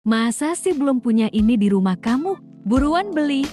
Masa sih belum punya ini di rumah kamu? Buruan beli,